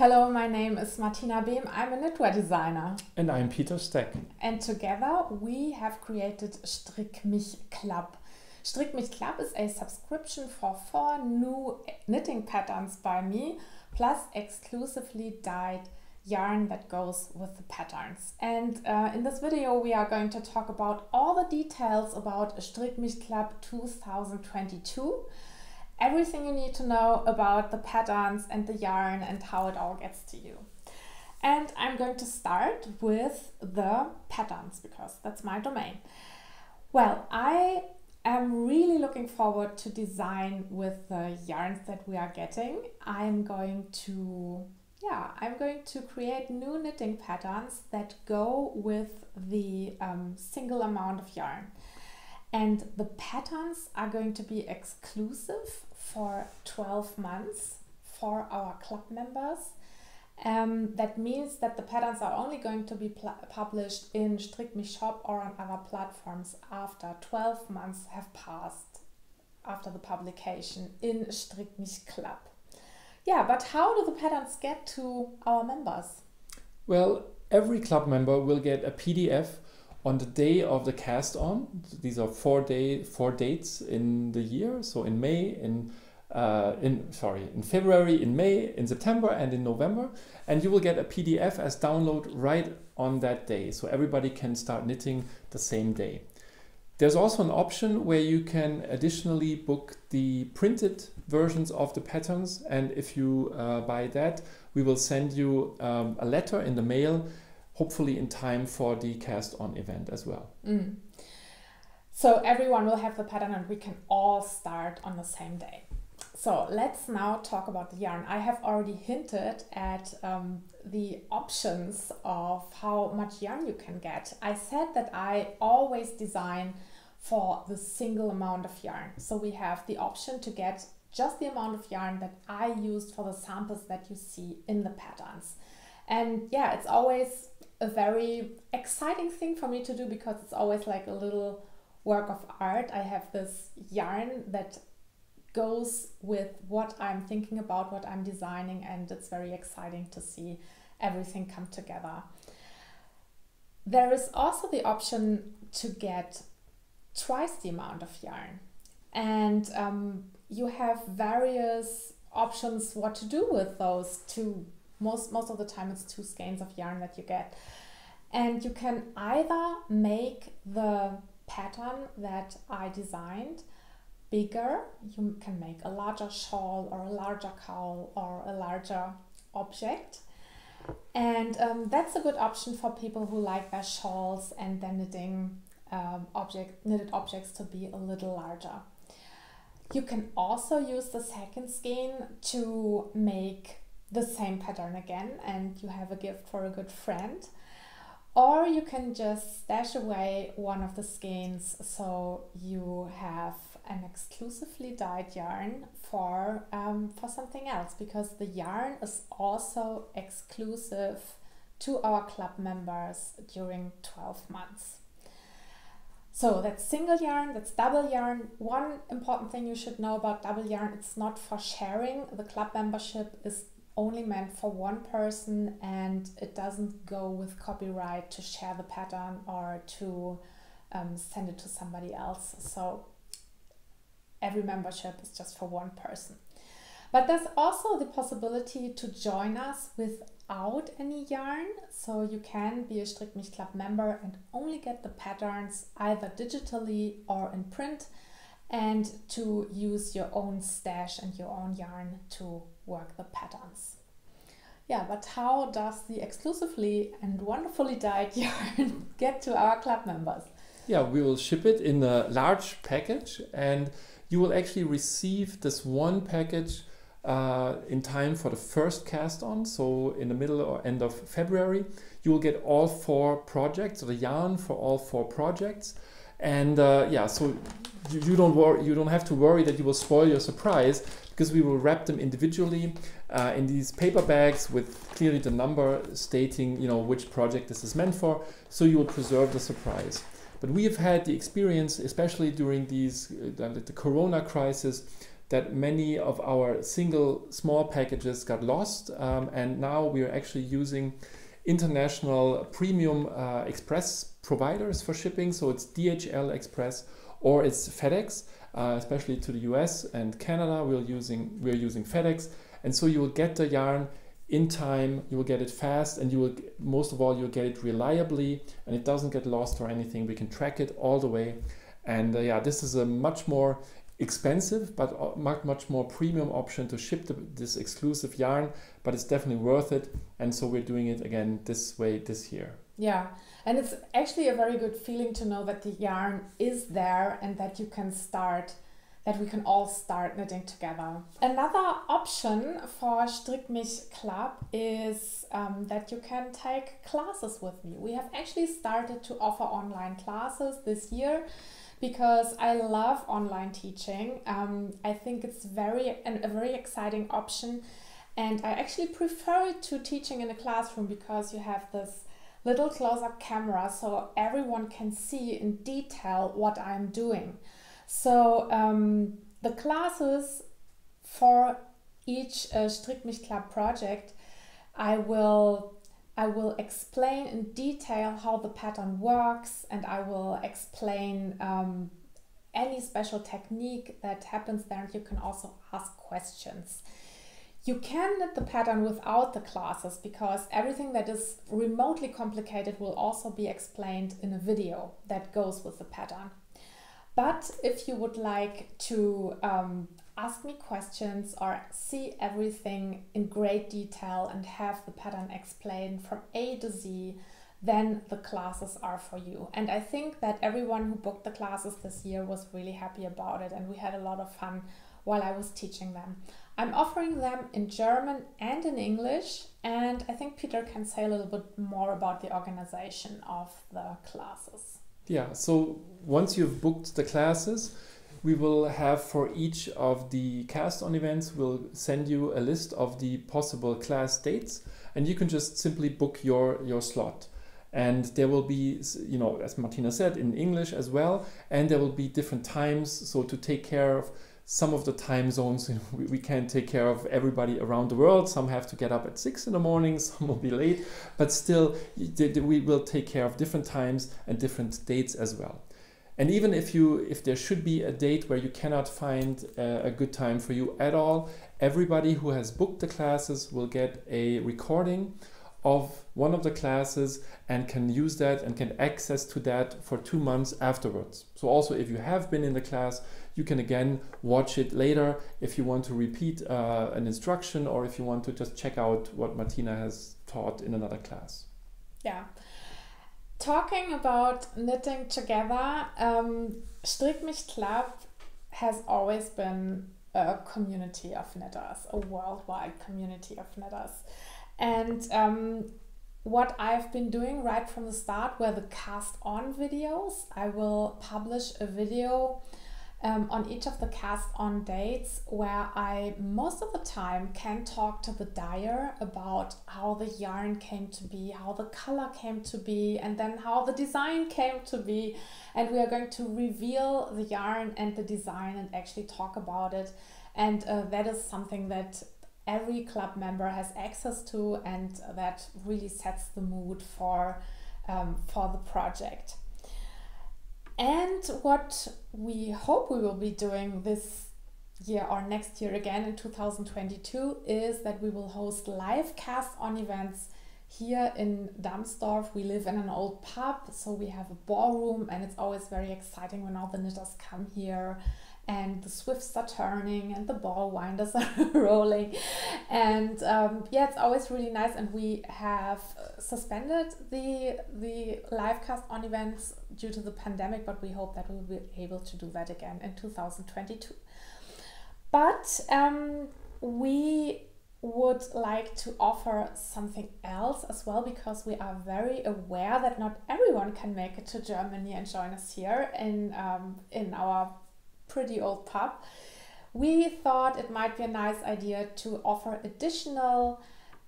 Hello, my name is Martina Behm. I'm a knitwear designer. And I'm Peter Steck. And together we have created Strickmich Club. Strickmich Club is a subscription for four new knitting patterns by me, plus exclusively dyed yarn that goes with the patterns. And uh, in this video we are going to talk about all the details about Strickmich Club 2022 everything you need to know about the patterns and the yarn and how it all gets to you. And I'm going to start with the patterns because that's my domain. Well, I am really looking forward to design with the yarns that we are getting. I'm going to yeah, I'm going to create new knitting patterns that go with the um, single amount of yarn. And the patterns are going to be exclusive for 12 months for our club members. Um, that means that the patterns are only going to be published in Strickmich Shop or on other platforms after 12 months have passed after the publication in Strickmich Club. Yeah, but how do the patterns get to our members? Well, every club member will get a PDF on the day of the cast on. These are four day four dates in the year. So in May, in uh, in sorry in February, in May, in September, and in November, and you will get a PDF as download right on that day. So everybody can start knitting the same day. There's also an option where you can additionally book the printed versions of the patterns, and if you uh, buy that, we will send you um, a letter in the mail hopefully in time for the cast on event as well. Mm. So everyone will have the pattern and we can all start on the same day. So let's now talk about the yarn. I have already hinted at um, the options of how much yarn you can get. I said that I always design for the single amount of yarn. So we have the option to get just the amount of yarn that I used for the samples that you see in the patterns. And yeah, it's always a very exciting thing for me to do because it's always like a little work of art. I have this yarn that goes with what I'm thinking about, what I'm designing, and it's very exciting to see everything come together. There is also the option to get twice the amount of yarn, and um, you have various options what to do with those two most most of the time it's two skeins of yarn that you get and you can either make the pattern that I designed bigger you can make a larger shawl or a larger cowl or a larger object and um, that's a good option for people who like their shawls and their knitting um, object knitted objects to be a little larger you can also use the second skein to make the same pattern again and you have a gift for a good friend. Or you can just stash away one of the skeins so you have an exclusively dyed yarn for, um, for something else because the yarn is also exclusive to our club members during 12 months. So that's single yarn, that's double yarn. One important thing you should know about double yarn, it's not for sharing. The club membership is only meant for one person and it doesn't go with copyright to share the pattern or to um, send it to somebody else. So every membership is just for one person. But there's also the possibility to join us without any yarn. So you can be a Strickmich Club member and only get the patterns either digitally or in print and to use your own stash and your own yarn to work the patterns. Yeah, but how does the exclusively and wonderfully dyed yarn get to our club members? Yeah, we will ship it in a large package and you will actually receive this one package uh, in time for the first cast on. So in the middle or end of February, you will get all four projects, so the yarn for all four projects. And uh, yeah, so you, you don't worry, you don't have to worry that you will spoil your surprise because we will wrap them individually uh, in these paper bags with clearly the number stating you know which project this is meant for so you will preserve the surprise but we have had the experience especially during these uh, the corona crisis that many of our single small packages got lost, um, and now we are actually using international premium uh, express providers for shipping. So it's DHL Express or it's FedEx, uh, especially to the US and Canada. We're using we're using FedEx, and so you will get the yarn in time. You will get it fast, and you will most of all you'll get it reliably, and it doesn't get lost or anything. We can track it all the way, and uh, yeah, this is a much more expensive but much much more premium option to ship the, this exclusive yarn but it's definitely worth it and so we're doing it again this way this year yeah and it's actually a very good feeling to know that the yarn is there and that you can start that we can all start knitting together. Another option for Strickmich Club is um, that you can take classes with me. We have actually started to offer online classes this year because I love online teaching. Um, I think it's very an, a very exciting option, and I actually prefer it to teaching in a classroom because you have this little close-up camera, so everyone can see in detail what I'm doing. So um, the classes for each uh, Strickmich Club project, I will I will explain in detail how the pattern works and I will explain um, any special technique that happens there and you can also ask questions. You can knit the pattern without the classes because everything that is remotely complicated will also be explained in a video that goes with the pattern. But if you would like to um, ask me questions or see everything in great detail and have the pattern explained from A to Z, then the classes are for you. And I think that everyone who booked the classes this year was really happy about it, and we had a lot of fun while I was teaching them. I'm offering them in German and in English, and I think Peter can say a little bit more about the organization of the classes. Yeah, so once you've booked the classes, we will have for each of the cast on events, we'll send you a list of the possible class dates, and you can just simply book your, your slot. And there will be, you know, as Martina said, in English as well, and there will be different times. So to take care of some of the time zones, we, can't take care of everybody around the world. Some have to get up at six in the morning, some will be late, but still, we will take care of different times and different dates as well. And even if you if there should be a date where you cannot find a, a good time for you at all, everybody who has booked the classes will get a recording of one of the classes and can use that and can access to that for two months afterwards. So also if you have been in the class, you can again watch it later if you want to repeat uh, an instruction or if you want to just check out what Martina has taught in another class. Yeah talking about knitting together, um, Strickmich Club has always been a community of knitters, a worldwide community of knitters. And um, what I've been doing right from the start were the cast on videos. I will publish a video um, on each of the cast on dates where I most of the time can talk to the dyer about how the yarn came to be, how the color came to be, and then how the design came to be. And we are going to reveal the yarn and the design and actually talk about it. And uh, that is something that every club member has access to and that really sets the mood for um, for the project. And what we hope we will be doing this year or next year again in 2022 is that we will host live cast on events here in Damsdorf. We live in an old pub, so we have a ballroom, and it's always very exciting when all the knitters come here and the swifts are turning and the ball winders are rolling. And um, yeah it's always really nice and we have suspended the the live cast on events due to the pandemic but we hope that we'll be able to do that again in 2022 but um, we would like to offer something else as well because we are very aware that not everyone can make it to Germany and join us here in um, in our pretty old pub, we thought it might be a nice idea to offer additional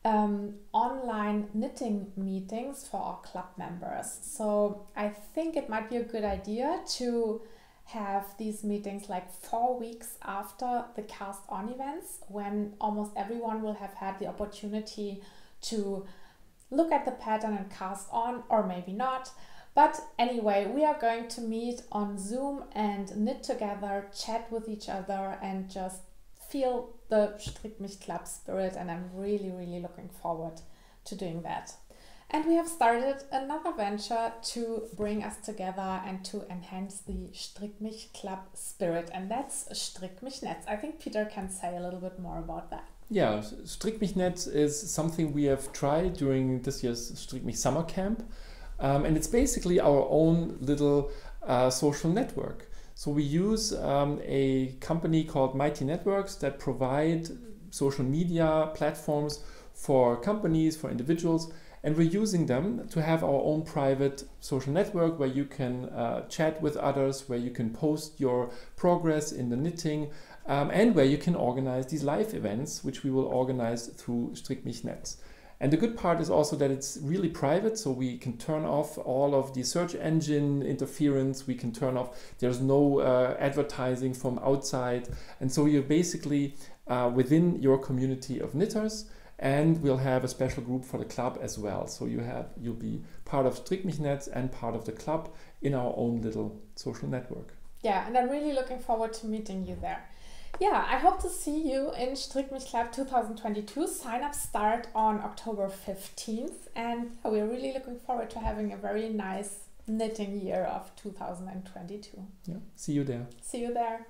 um, online knitting meetings for our club members. So I think it might be a good idea to have these meetings like four weeks after the cast on events when almost everyone will have had the opportunity to look at the pattern and cast on, or maybe not. But anyway, we are going to meet on Zoom and knit together, chat with each other, and just feel the Strickmich Club spirit. And I'm really, really looking forward to doing that. And we have started another venture to bring us together and to enhance the Strickmich Club spirit, and that's Strickmich Netz. I think Peter can say a little bit more about that. Yeah, Strickmich Netz is something we have tried during this year's Strickmich Summer Camp, um, and it's basically our own little uh, social network. So we use um, a company called Mighty Networks that provide social media platforms for companies, for individuals and we're using them to have our own private social network where you can uh, chat with others, where you can post your progress in the knitting, um, and where you can organize these live events, which we will organize through Strickmich Netz. And the good part is also that it's really private, so we can turn off all of the search engine interference. We can turn off, there's no uh, advertising from outside. And so you're basically uh, within your community of knitters and we'll have a special group for the club as well. So you have you'll be part of Strick and part of the club in our own little social network. Yeah, and I'm really looking forward to meeting you there. Yeah, I hope to see you in Strickmich Club 2022. Sign up start on October 15th, and we're really looking forward to having a very nice knitting year of 2022. Yeah, see you there. See you there.